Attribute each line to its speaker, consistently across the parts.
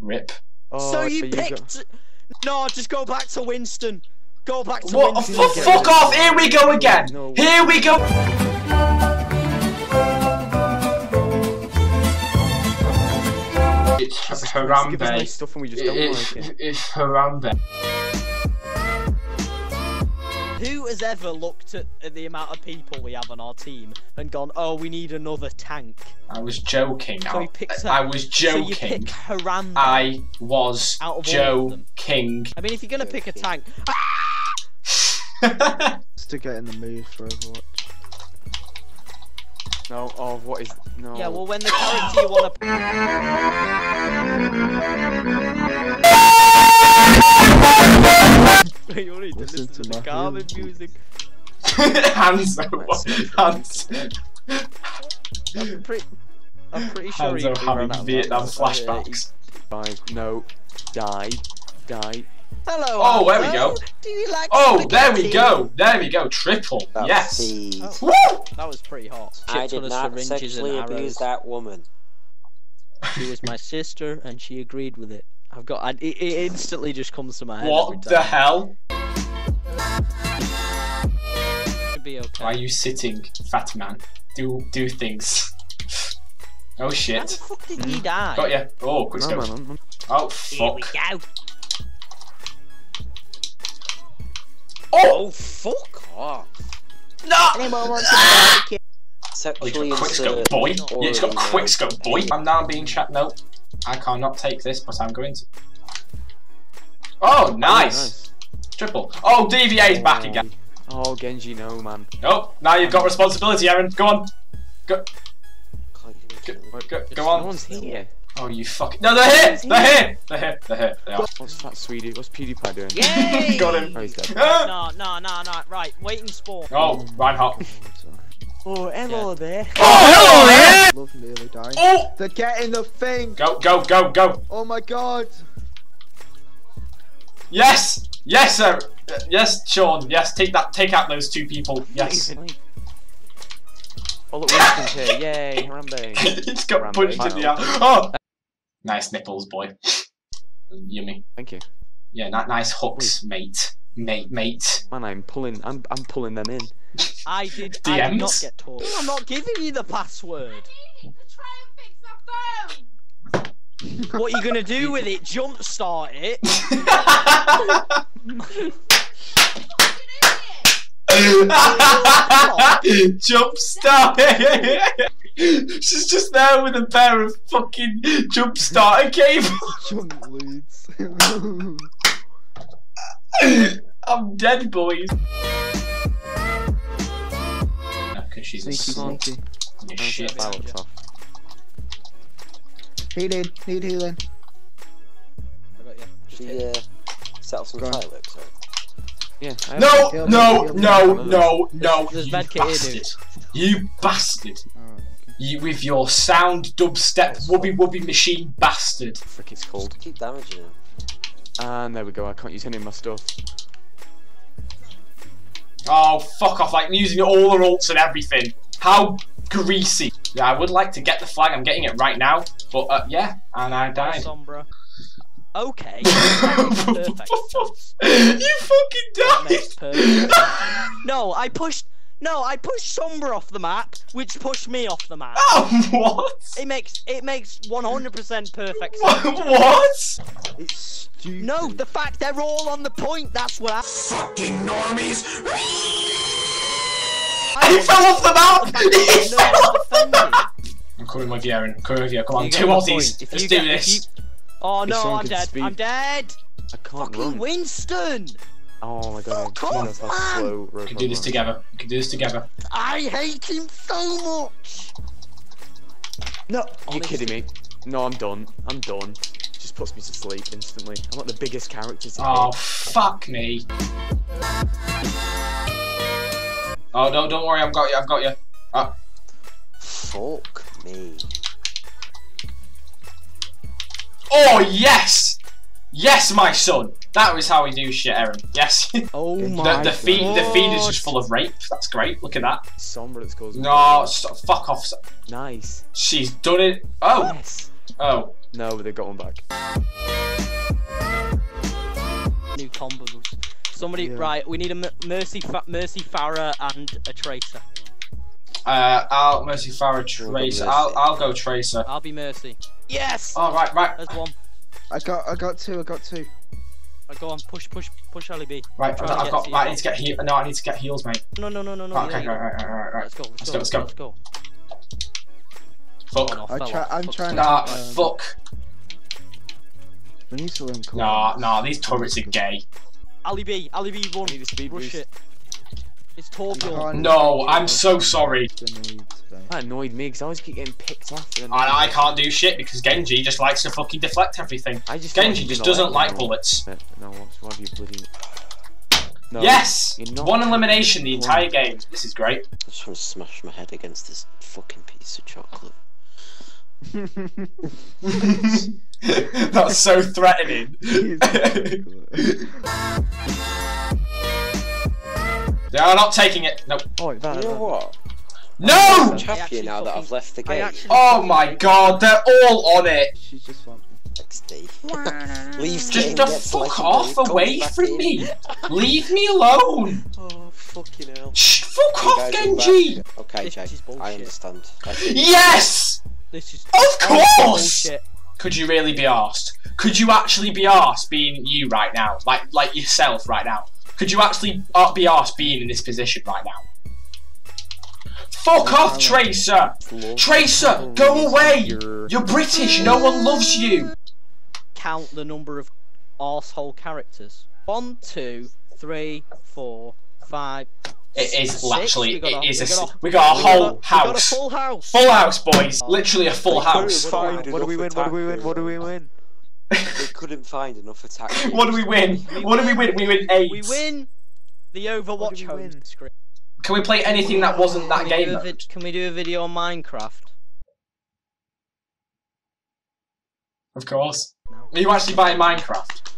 Speaker 1: Rip.
Speaker 2: Oh,
Speaker 3: so you
Speaker 2: got-
Speaker 3: picked. No, just go back to Winston. Go back to
Speaker 1: What?
Speaker 3: Winston.
Speaker 1: F- fuck off! Here we go again.
Speaker 2: No.
Speaker 1: Here we go. It's Harambe.
Speaker 2: nice stuff and we just don't
Speaker 1: It's,
Speaker 2: like it.
Speaker 1: it's Harambe.
Speaker 3: Who has ever looked at, at the amount of people we have on our team and gone, "Oh, we need another tank"?
Speaker 1: I was joking.
Speaker 3: So he
Speaker 1: I,
Speaker 3: picks
Speaker 1: I
Speaker 3: up-
Speaker 1: was
Speaker 3: So you
Speaker 1: joking.
Speaker 3: pick Harambe.
Speaker 1: I was
Speaker 3: Out of all of them.
Speaker 1: joking.
Speaker 3: I mean, if you're gonna pick a tank, ah!
Speaker 4: Just to get in the mood for Overwatch.
Speaker 2: No, oh, what is. No.
Speaker 3: yeah. Well, when the character you want to
Speaker 4: Listen
Speaker 3: listen to
Speaker 4: to
Speaker 3: the
Speaker 4: my
Speaker 3: Carmen
Speaker 4: heel.
Speaker 3: music.
Speaker 1: Hanzo. Hans.
Speaker 3: I'm pretty. I'm pretty sure he
Speaker 1: Hanzo
Speaker 3: he
Speaker 1: having
Speaker 3: ran out
Speaker 1: Vietnam flashbacks.
Speaker 2: Five. No. Die. Die.
Speaker 3: Hello.
Speaker 1: Oh, there we go.
Speaker 3: Do you like
Speaker 1: Oh, there we go. There we go. Triple.
Speaker 5: That's
Speaker 1: yes.
Speaker 5: the-
Speaker 3: Oh.
Speaker 1: Woo!
Speaker 3: That was pretty hot.
Speaker 5: I did not sexually abuse that woman.
Speaker 3: She was my sister, and she agreed with it. I've got. I, it, it instantly just comes to my head. every
Speaker 1: What the hell?
Speaker 3: Should be okay.
Speaker 1: Why are you sitting, fat man? Do do things. Oh
Speaker 3: How the
Speaker 1: shit.
Speaker 3: fuck did he hmm. die?
Speaker 1: Got ya. Oh, quick
Speaker 2: No,
Speaker 1: scope.
Speaker 2: man. I'm-
Speaker 1: Oh
Speaker 3: Here we go.
Speaker 1: Oh!
Speaker 5: oh fuck off.
Speaker 1: no!
Speaker 3: Anyone want some barbecue?
Speaker 1: Oh, it's
Speaker 5: Sexually
Speaker 1: got quick scope, boy.
Speaker 3: not
Speaker 1: Yeah, it's got
Speaker 5: already
Speaker 1: quick scope, boy. I'm now being chat. No, I cannot take this, but I'm going to. Oh, oh nice. Triple. Oh, D.Va's oh. back again.
Speaker 2: Oh, Genji, no, man.
Speaker 1: Nope. Now you've got responsibility, Aaron. Go on. Go,
Speaker 5: Can't
Speaker 1: go,
Speaker 5: you-
Speaker 1: go, go
Speaker 2: No
Speaker 1: on.
Speaker 2: one's here.
Speaker 1: Oh, you fucking. No, they're here. They're here. They're here. They're here. They are.
Speaker 2: What's that sweetie? What's PewDiePie doing?
Speaker 3: Yay!
Speaker 1: Got him.
Speaker 2: Oh, he's dead.
Speaker 3: No, no, no, no. Right, waiting spawn.
Speaker 1: Oh, Reinhardt.
Speaker 2: Oh, oh hello there.
Speaker 1: Oh, hello there.
Speaker 4: Love nearly dying.
Speaker 1: Oh,
Speaker 4: They're getting the thing!
Speaker 1: go, go, go, go.
Speaker 4: Oh my god!
Speaker 1: Yes, yes, sir. Yes, Sean. Yes, take that. Take out those two people. Yes.
Speaker 2: Oh, look, Winston's here. Yay, Harambe.
Speaker 1: He's got
Speaker 2: Rambo.
Speaker 1: punched in the eye. Oh, nice nipples, boy. Yummy.
Speaker 2: Thank you.
Speaker 1: Yeah, ni- nice hooks, mate. Mate, mate.
Speaker 2: Man, I'm pulling. I'm. I'm pulling them in.
Speaker 3: I did. I did not get told. I'm not giving you the password. What are you gonna do with it? Jump start it?
Speaker 1: jump start. She's just there with a pair of fucking jump starter cables.
Speaker 4: Jump leads.
Speaker 1: I'm dead, boys. Because she's a
Speaker 4: sneaky,
Speaker 1: slut.
Speaker 4: sneaky.
Speaker 1: You shit.
Speaker 2: That looks.
Speaker 4: Healing, need healing.
Speaker 3: I got you. Just
Speaker 5: She
Speaker 3: hit.
Speaker 5: uh, set off some
Speaker 4: Go
Speaker 5: fireworks. Right?
Speaker 2: Yeah. I
Speaker 1: No,
Speaker 4: Kill
Speaker 1: no,
Speaker 4: me, kill me.
Speaker 1: no, no, no, you
Speaker 3: med here,
Speaker 1: bastard. You bastard.
Speaker 4: Alright, okay.
Speaker 1: You with your sound dubstep wubby wubby machine bastard.
Speaker 2: Frick, it's cold.
Speaker 5: Keep damaging him.
Speaker 2: And there we go. I can't use any of my stuff.
Speaker 1: Oh, fuck off, like using all the ults and everything. How greasy. Yeah, I would like to get the flag, I'm getting it right now. But, uh, yeah, and I died.
Speaker 3: Sombra. Okay. perfect sense.
Speaker 1: you fucking
Speaker 3: That
Speaker 1: died!
Speaker 3: makes perfect sense. No, I pushed. No, I pushed Sombra off the map, which pushed me off the map.
Speaker 1: oh, what?
Speaker 3: It makes it makes 100% perfect sense.
Speaker 1: What? what?
Speaker 4: It's stupid.
Speaker 3: No, the fact they're all on the point. That's what I.
Speaker 1: Fucking normies!
Speaker 3: I
Speaker 1: He fell off the map! He
Speaker 3: No
Speaker 1: fell
Speaker 3: one's
Speaker 1: off
Speaker 3: defending.
Speaker 1: I'm coming with you, Aaron. I'm coming with you. Come on,
Speaker 3: You
Speaker 1: two
Speaker 3: get
Speaker 1: Aussies.
Speaker 3: If
Speaker 1: Let's
Speaker 3: you
Speaker 1: do
Speaker 3: get-
Speaker 1: this.
Speaker 3: you- Oh no, I'm dead.
Speaker 2: speak-
Speaker 3: I'm dead.
Speaker 2: I can't
Speaker 3: Fucking
Speaker 2: run.
Speaker 3: Winston.
Speaker 2: Oh my god.
Speaker 3: Fuck
Speaker 2: I
Speaker 3: off,
Speaker 2: just realised how
Speaker 3: man.
Speaker 2: slow
Speaker 1: We can do this
Speaker 2: runs.
Speaker 1: together. We can do this together.
Speaker 3: I hate him so much.
Speaker 2: No,
Speaker 3: you're
Speaker 2: kidding me? No, I'm done. I'm done. Just puts me to sleep instantly. I'm not the biggest character to
Speaker 1: Oh,
Speaker 2: hit.
Speaker 1: fuck me. Oh, no, don't worry. I've got you. I've got you. Ah.
Speaker 5: Fuck me.
Speaker 1: Oh, yes! Yes, my son. That was how we do shit, Aaron. Yes.
Speaker 3: Oh
Speaker 4: The-
Speaker 3: my
Speaker 1: the feed, the feed is just full of rape. That's great. Look at that.
Speaker 2: Sombra that causing
Speaker 1: No, stop, fuck off.
Speaker 2: Nice.
Speaker 1: She's done it. Oh,
Speaker 2: Yes.
Speaker 1: oh.
Speaker 2: No, but they got one back.
Speaker 3: New combos. Somebody,
Speaker 4: Yeah.
Speaker 3: right? We need a Mercy, Fa- Mercy Pharah, and a Tracer.
Speaker 1: Uh, I'll Mercy Pharah
Speaker 5: We'll
Speaker 1: Tracer. I'll I'll go Tracer.
Speaker 3: I'll be Mercy. Yes.
Speaker 1: Oh right, right,
Speaker 3: There's one.
Speaker 4: I got, I got two, I got two.
Speaker 3: Right, go on, push, push, push, Ali B.
Speaker 1: right.
Speaker 3: Try to
Speaker 1: I've
Speaker 3: get
Speaker 1: got.
Speaker 3: to
Speaker 1: Right, I need to get heal. No, I need to get heals, mate.
Speaker 3: No, no, no, no, no.
Speaker 1: Right, okay,
Speaker 3: you go.
Speaker 1: right, right, right, right, right.
Speaker 3: Let's go. Let's,
Speaker 1: Let's
Speaker 3: go.
Speaker 1: go, let's go.
Speaker 3: Let's go.
Speaker 1: Fuck.
Speaker 3: No,
Speaker 4: I try, I'm
Speaker 3: Fuck.
Speaker 4: trying
Speaker 1: Nah,
Speaker 4: Um,
Speaker 1: fuck.
Speaker 4: We need to learn cool.
Speaker 1: Nah, nah. These turrets are gay.
Speaker 3: Ali B, Ali B, one.
Speaker 2: I need a speed
Speaker 3: Rush
Speaker 2: boost.
Speaker 3: it. It's Torbjorn.
Speaker 4: Can't-
Speaker 1: No, I'm so sorry.
Speaker 2: That annoyed me because I always keep getting picked off. and then-
Speaker 1: And I can't do shit because Genji just likes to fucking deflect everything.
Speaker 2: I just
Speaker 1: Genji just doesn't
Speaker 2: been
Speaker 1: like bullets.
Speaker 2: No, no, what's why have you bloody? No.
Speaker 1: Yes! One elimination the entire game. This is great.
Speaker 5: I just want to smash my head against this fucking piece of chocolate.
Speaker 1: That's so threatening.
Speaker 4: He's chocolate.
Speaker 1: they are not taking it. No.
Speaker 2: Oh, that,
Speaker 5: You know what?
Speaker 1: No!
Speaker 5: I'm
Speaker 3: I
Speaker 5: happy now that I've left the game.
Speaker 1: Oh my god, they're all on it.
Speaker 4: She's just swamped me.
Speaker 5: XD.
Speaker 1: Just
Speaker 5: game,
Speaker 1: to
Speaker 5: gets
Speaker 1: fuck off
Speaker 5: comes
Speaker 1: away from
Speaker 5: in.
Speaker 1: me. Leave me alone.
Speaker 5: Oh, fucking hell.
Speaker 1: Shh, fuck
Speaker 5: You
Speaker 1: off, Genji.
Speaker 5: Okay,
Speaker 3: This
Speaker 5: Jay, I understand. I
Speaker 1: Yes!
Speaker 3: This is
Speaker 1: Of course!
Speaker 3: bullshit.
Speaker 1: Could you really be asked? Could you actually be asked being you right now? Like like yourself right now? Could you actually uh, be asked being in this position right now? Fuck off, Tracer! Tracer, go away!
Speaker 2: You're...
Speaker 1: You're British, no one loves you!
Speaker 3: Count the number of arsehole characters. One, two, three, four, five.
Speaker 1: It is
Speaker 3: six.
Speaker 1: actually,
Speaker 3: We got
Speaker 1: it is a,
Speaker 3: we got
Speaker 1: s- we got a
Speaker 3: we
Speaker 1: whole
Speaker 3: got a- We got a
Speaker 1: house.
Speaker 3: full house.
Speaker 1: Full house, boys! Literally a full
Speaker 5: They
Speaker 1: house.
Speaker 5: find
Speaker 2: What do we win? What do we win? What do we win?
Speaker 5: They couldn't find enough attack.
Speaker 1: What do we win? What do we win? We win eight.
Speaker 3: We win the Overwatch
Speaker 2: What do we
Speaker 3: home
Speaker 2: win?
Speaker 3: screen.
Speaker 1: Can we play anything that wasn't that
Speaker 3: Can
Speaker 1: game
Speaker 3: do
Speaker 1: mode?
Speaker 3: can we do a video on Minecraft?
Speaker 1: Of course.
Speaker 3: No.
Speaker 1: Are you actually buying Minecraft?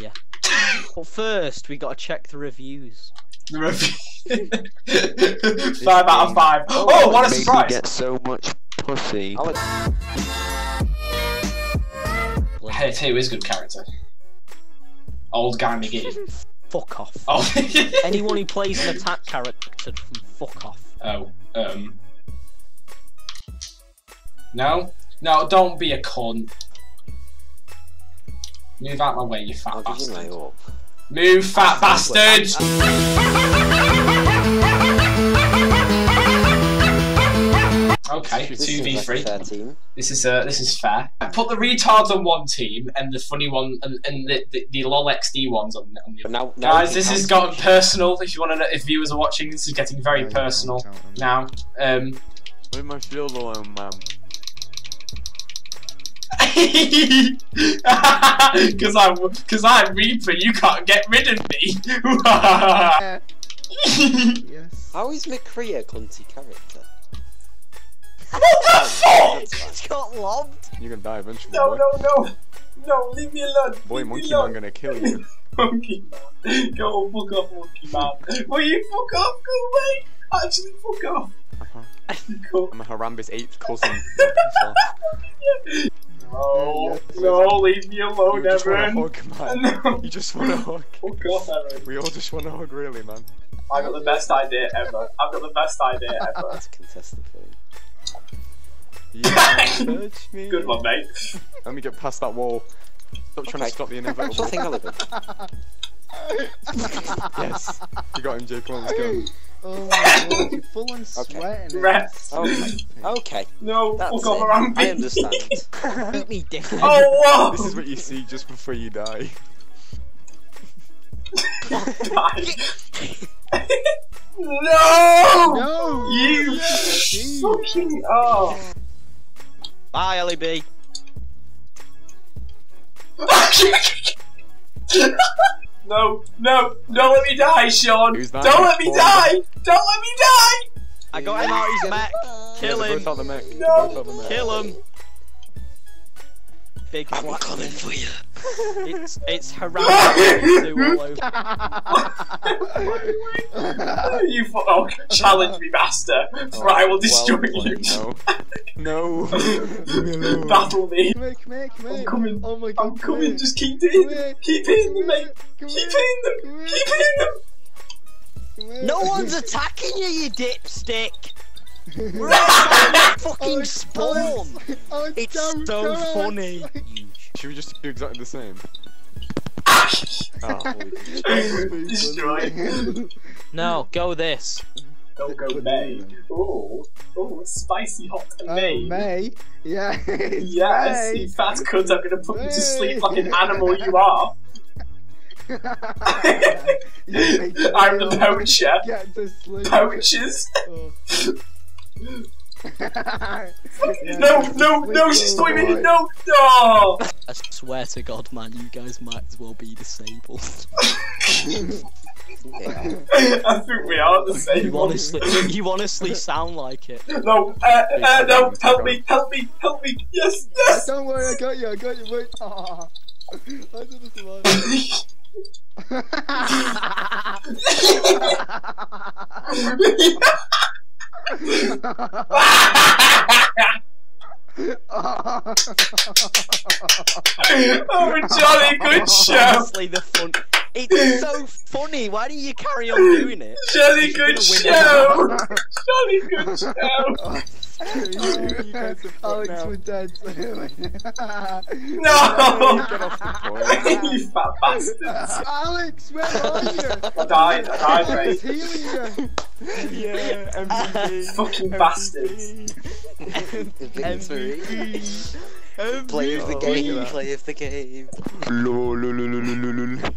Speaker 3: Yeah. well, first, we gotta check the reviews.
Speaker 1: The review. five out of five. Oh, what a
Speaker 6: Made
Speaker 1: surprise!
Speaker 6: get so much pussy.
Speaker 5: I'll
Speaker 1: Hey, two is good character. Old guy McGee.
Speaker 3: Fuck off.
Speaker 1: Oh.
Speaker 3: Anyone who plays an attack character fuck off.
Speaker 1: oh. Um. No. No. Don't be a cunt. Move out my way, you fat
Speaker 5: I'll you
Speaker 1: bastard.
Speaker 5: Up.
Speaker 1: Move, fat bastard! Okay,
Speaker 5: This
Speaker 1: two v
Speaker 5: seems like a
Speaker 1: three. This is uh, this is fair. Put the retards on one team and the funny one and, and the, the the lol XD ones on, on the other.
Speaker 5: now, now
Speaker 1: Guys, this
Speaker 5: can
Speaker 1: has gotten personal. If you want to know, if viewers are watching, this is getting very
Speaker 4: Yeah, you can't
Speaker 1: personal now. Um,
Speaker 2: Leave my shield alone, man.
Speaker 1: because I'm because I'm Reaper, you can't get rid of me.
Speaker 4: Yes.
Speaker 5: How is McCree a cunty character?
Speaker 1: what the fuck?
Speaker 3: It's got lobbed.
Speaker 2: You're gonna die eventually,
Speaker 1: No,
Speaker 2: boy.
Speaker 1: no, no, no! Leave me alone.
Speaker 2: Boy,
Speaker 1: leave
Speaker 2: Monkey
Speaker 1: alone.
Speaker 2: Man gonna kill you.
Speaker 1: Monkey man. Go fuck off, monkey man. Will you fuck off? Go away. Actually, fuck off.
Speaker 2: Uh-huh.
Speaker 1: Go.
Speaker 2: I'm a Harambe's eighth cousin.
Speaker 1: Oh,
Speaker 4: no,
Speaker 1: no, leave me alone,
Speaker 2: you just want a
Speaker 1: Evan.
Speaker 2: hug, man.
Speaker 1: No.
Speaker 2: You just want a hug.
Speaker 1: Fuck off, Evan.
Speaker 2: We all just want a hug, really, man.
Speaker 1: I got the best idea ever. I've got the best idea ever.
Speaker 5: That's a contested point.
Speaker 2: You touch me.
Speaker 1: Good one, mate.
Speaker 2: Let me get past that wall. Stop trying
Speaker 5: Okay.
Speaker 2: to stop the
Speaker 5: Sure
Speaker 2: inevitable.
Speaker 5: thing, Oliver.
Speaker 2: yes. You got him, Jake. Come on, let's go.
Speaker 4: Oh my god, you're full on
Speaker 5: Okay.
Speaker 4: sweating.
Speaker 1: Rest.
Speaker 5: Okay. Okay.
Speaker 1: No,
Speaker 5: That's
Speaker 1: fuck off,
Speaker 5: it.
Speaker 1: Rambi.
Speaker 5: I understand.
Speaker 3: Beat me, dick.
Speaker 1: Oh, whoa!
Speaker 2: This is what you see just before you die.
Speaker 1: no!
Speaker 4: No!
Speaker 1: You
Speaker 4: Yes,
Speaker 1: fucking oh.
Speaker 3: Bye, LEB.
Speaker 1: no, no, don't let me die, Sean. Don't let me
Speaker 2: Oh.
Speaker 1: die. Don't let me die.
Speaker 3: I got him out his mech. Kill him.
Speaker 2: both out the mech. They're
Speaker 1: No.
Speaker 2: both out the mech.
Speaker 3: Kill him. big
Speaker 5: I'm
Speaker 3: black
Speaker 5: coming for you.
Speaker 3: It's it's Harambe all over.
Speaker 1: you fu- oh, challenge me, master, for I will oh, destroy
Speaker 2: Well
Speaker 1: you.
Speaker 2: played, No. No.
Speaker 1: Battle me.
Speaker 4: Come here, come here, come here.
Speaker 1: I'm coming.
Speaker 4: Oh my god.
Speaker 1: I'm coming. Just keep
Speaker 4: Come
Speaker 1: hitting them. Keep hitting them, mate.
Speaker 4: come
Speaker 1: Keep
Speaker 4: here,
Speaker 1: hitting them.
Speaker 4: come
Speaker 1: Keep hitting them.
Speaker 3: No one's attacking you, you dipstick. We're outside fucking
Speaker 4: Alex,
Speaker 3: spawn.
Speaker 4: Alex, Alex,
Speaker 3: It's so
Speaker 4: don't,
Speaker 3: funny.
Speaker 2: Should we just do exactly the same? Ah! Oh, holy
Speaker 1: Destroy.
Speaker 3: No, go this.
Speaker 1: Don't go Mei. Oh, oh, spicy hot
Speaker 4: Oh,
Speaker 1: Mei.
Speaker 4: Mei. Yeah. it's
Speaker 1: Yes,
Speaker 4: Mei.
Speaker 1: you fat cunt, I'm gonna put you to sleep like an animal you are.
Speaker 4: You
Speaker 1: I'm the
Speaker 4: feel-
Speaker 1: poacher.
Speaker 4: Get to sleep.
Speaker 1: Poachers.
Speaker 4: Oh.
Speaker 1: No, no, no, she's oh, swimming in, no, no!
Speaker 3: I swear to God, man, you guys might as well be disabled.
Speaker 1: I think we are the same
Speaker 3: You
Speaker 1: one.
Speaker 3: honestly, you honestly sound like it.
Speaker 1: No, uh, uh, no, help me, help me, help me, yes, yes!
Speaker 4: Don't worry, I got you, I got you, wait. Ah. I didn't survive.
Speaker 1: oh, Johnny, good show!
Speaker 3: Honestly, the fun. It's so funny. Why don't you carry on doing it?
Speaker 1: Johnny,
Speaker 3: You're
Speaker 1: good
Speaker 3: gonna win
Speaker 1: show! Johnny, good show!
Speaker 2: you guys are
Speaker 4: Alex,
Speaker 2: now.
Speaker 4: we're dead.
Speaker 1: No!
Speaker 2: Get off the
Speaker 1: you fat bastards!
Speaker 4: Alex, where are you?
Speaker 1: I died, I died, mate.
Speaker 4: healing.
Speaker 2: Yeah, MVP.
Speaker 1: Fucking bastards.
Speaker 5: Victory.
Speaker 3: MVP.
Speaker 5: Play of the
Speaker 2: Oh,
Speaker 5: game,
Speaker 2: look at that.
Speaker 5: play of the game.
Speaker 2: Lol, lol, lol, lol, lol, lol.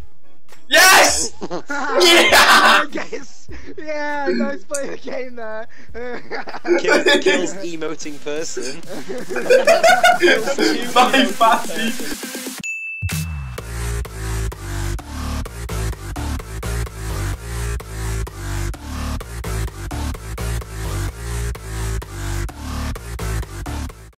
Speaker 1: Yes! Yeah!
Speaker 4: Yes! Yeah, nice play the game there.
Speaker 5: Kills, kills emoting person.
Speaker 1: My fatty.